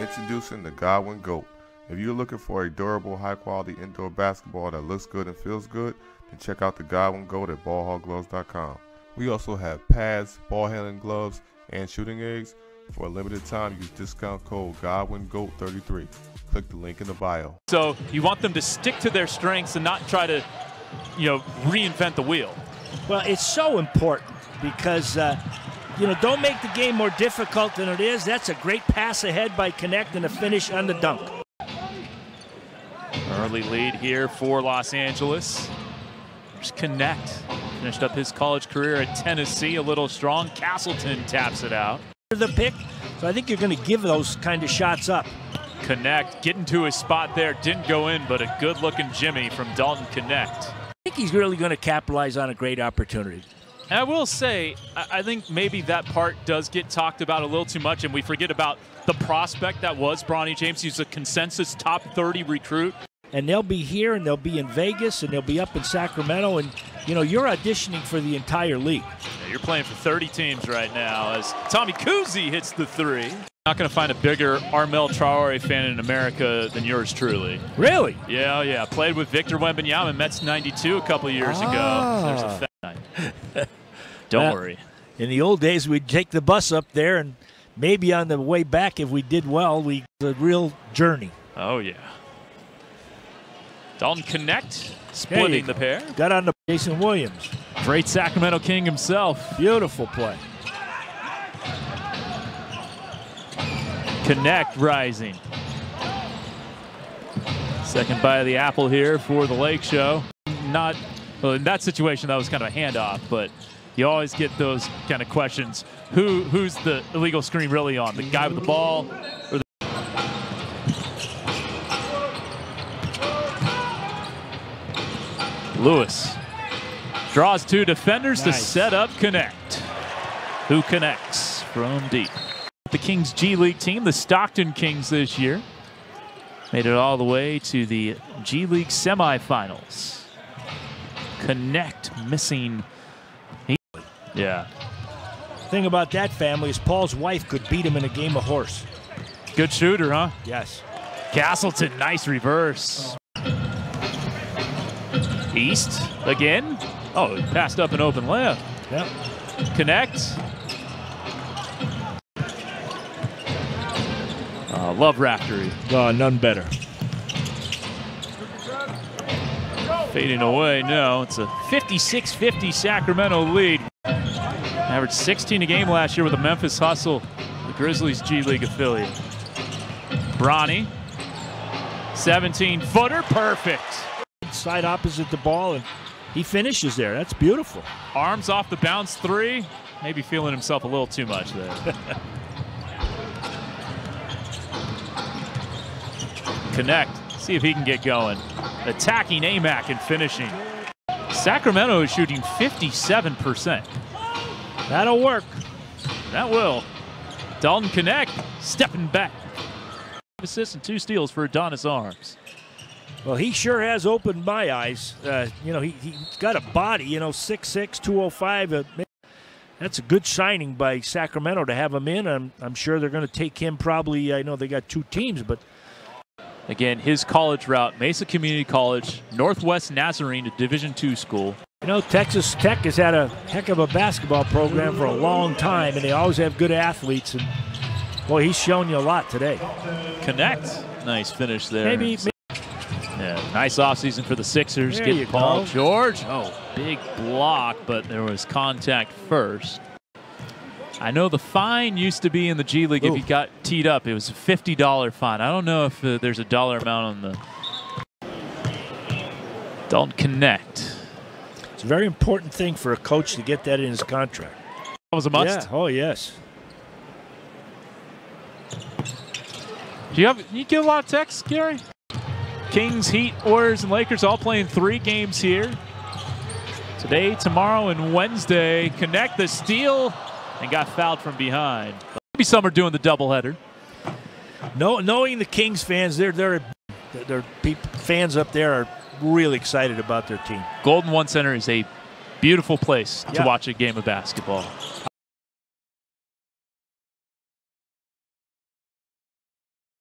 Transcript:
Introducing the Godwin GOAT. If you're looking for a durable, high quality indoor basketball that looks good and feels good, then check out the Godwin GOAT at ballhoggloves.com. We also have pads, ball handling gloves, and shooting eggs. For a limited time, use discount code GodwinGOAT33. Click the link in the bio. So you want them to stick to their strengths and not try to, you know, reinvent the wheel. Well, it's so important because, uh, you know, don't make the game more difficult than it is. That's a great pass ahead by Knecht and a finish on the dunk. Early lead here for Los Angeles. There's Knecht Finished up his college career at Tennessee a little strong. Castleton taps it out. The pick, so I think you're going to give those kind of shots up. Knecht getting to his spot there. Didn't go in, but a good looking Jimmy from Dalton Knecht. I think he's really going to capitalize on a great opportunity. And I will say, I think maybe that part does get talked about a little too much, and we forget about the prospect that was Bronny James. He's a consensus top 30 recruit. And they'll be here, and they'll be in Vegas, and they'll be up in Sacramento, and you know you're auditioning for the entire league. Yeah, you're playing for 30 teams right now as Tommy Kuhse hits the three. Not going to find a bigger Armel Traore fan in America than yours truly. Really? Yeah, yeah. Played with Victor Wembanyama, in Metz 92 a couple years ah. ago. There's a Don't well, worry. In the old days, we'd take the bus up there, and maybe on the way back, if we did well, we a real journey. Oh yeah. Dalton Knecht, splitting the pair. Got on the Jason Williams. Great Sacramento King himself. Beautiful play. Knecht rising. Second bite of the apple here for the Lake Show. Not, well, in that situation, that was kind of a handoff, but you always get those kind of questions. Who Who's the illegal screen really on? The guy with the ball or the Lewis draws two defenders nice. to set up Knecht, Who connects from deep? The Kings G League team, the Stockton Kings this year, made it all the way to the G League semifinals. Knecht missing. Yeah. Thing about that family is Paul's wife could beat him in a game of horse. Good shooter, huh? Yes. Castleton, nice reverse. East again. Oh, passed up an open left. Yep. Knecht. Uh, love Raftery. Uh, none better. Fading away. No, it's a 56-50 Sacramento lead. Averaged 16 a game last year with the Memphis Hustle, the Grizzlies G League affiliate. Bronny, 17-footer, perfect side opposite the ball, and he finishes there. That's beautiful. Arms off the bounce three. Maybe feeling himself a little too much there. Knecht. See if he can get going. Attacking AMAC and finishing. Sacramento is shooting 57%. That'll work. That will. Dalton Knecht stepping back. Assists and two steals for Adonis Arms. Well, he sure has opened my eyes. Uh, you know, he, he's got a body, you know, 6'6", 205. Uh, that's a good signing by Sacramento to have him in. I'm, I'm sure they're going to take him probably. I know they got two teams, but. Again, his college route, Mesa Community College, Northwest Nazarene, a Division II school. You know, Texas Tech has had a heck of a basketball program for a long time, and they always have good athletes. And boy, he's shown you a lot today. Knecht. nice finish there. Maybe, yeah, nice offseason for the Sixers. There Get Paul go. George. Oh, big block, but there was contact first. I know the fine used to be in the G League Ooh. if you got teed up. It was a $50 fine. I don't know if uh, there's a dollar amount on the. Don't Knecht. It's a very important thing for a coach to get that in his contract. That was a must. Yeah. Oh yes. Do you have you get a lot of texts, Gary? Kings, Heat, Warriors, and Lakers all playing three games here. Today, tomorrow, and Wednesday. Knecht the steal and got fouled from behind. Maybe some are doing the doubleheader. No, knowing the Kings fans, they're they're their fans up there are really excited about their team. Golden One Center is a beautiful place to watch a game of basketball.